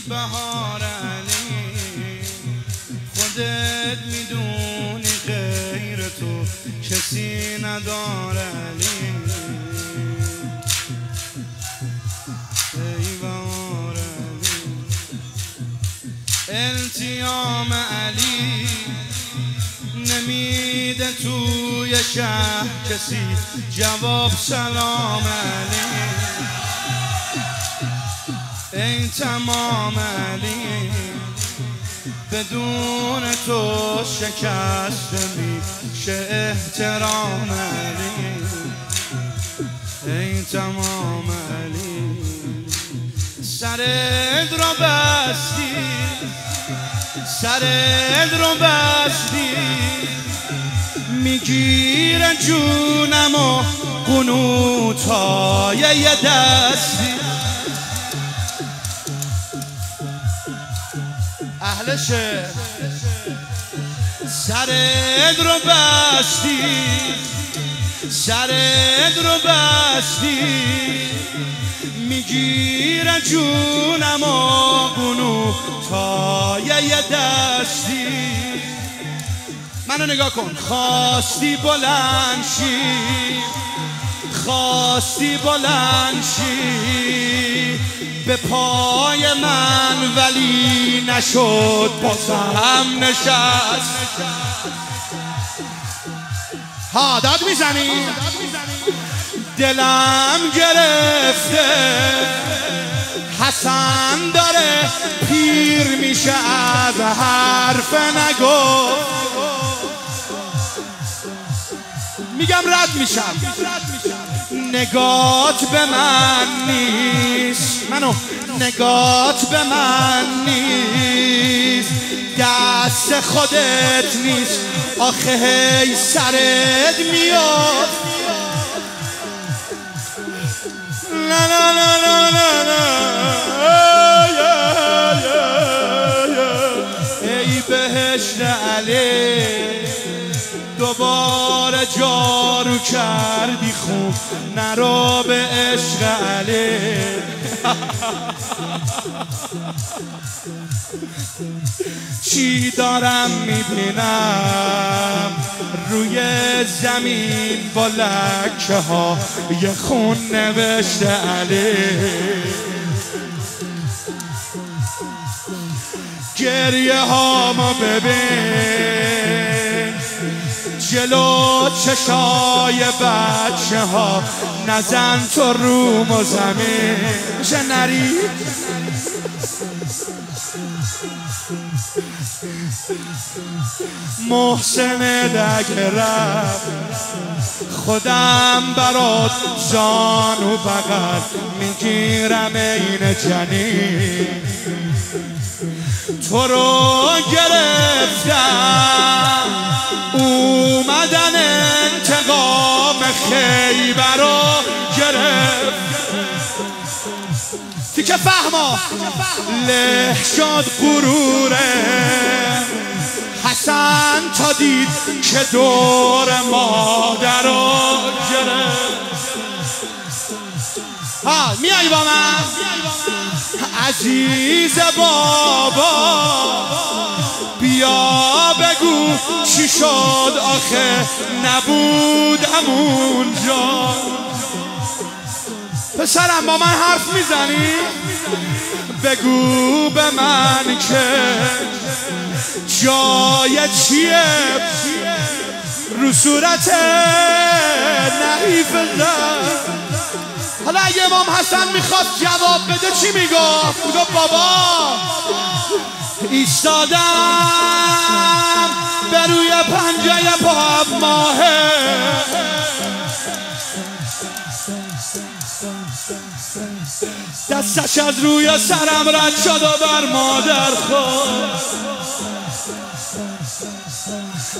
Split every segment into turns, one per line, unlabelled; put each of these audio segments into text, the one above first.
بهار علی خودت می‌دونی غیر تو کسی نداره علی ای بهار علی التیام علی نمیده توی شهر کسی. جواب سلام علی. ای تمام علی بدون تو شکست میشه احترام علی. ای تمام علی. سرت رو بستی سرت رو بستی. می‌گیره جونم و یه دستی. اهلشه سرت رو بستی. سرت رو بستی. می‌گیره جونم و بونو تا یه دستی. منو نگاه کن خواستی بلند شی. خواستی بلند شی به پای من ولی نشد بازم نشست. ها داد می‌زنی؟ دلم گرفته حسن داره پیر میشه از حرف نگو. میگم رد میشم. نگات به من نیست. منو نگات به من نیست. دست خودت نیست. آخه هی سرت میاد. لا لا لا لا لا لا ای بهشت علی دوباره جارو کردی نرو به عشق علی. چی دارم می‌بینم؟ روی زمین با لکه ها یه خون نوشته علی. گریه ها ما ببین. جلو چشای بچه ها نزن تو روم و زمین. میشه نری؟ محسن دگ رفت خودم برات جان و بغل. می‌گیرم این جنین. تو رو گرفتم. تیکه فهما له شد غروره. حسن تا دید که دور مادر رو گرفت میای با من؟ عزیز بابا بیا بگو چی شد آخه؟ نبودم اونجا پسرم با من حرف می‌زنی؟ بگو به من که جای چیه؟ رو صورت نحیف حالا اگه امام حسن می‌خواست جواب بده چی می‌گفت؟ می‌گفت بابا ایستادم به روی پنجه باب ماهه. دستش از روی سرم رد شد و بر مادر خود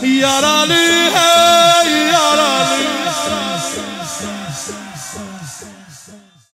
یارالی یارا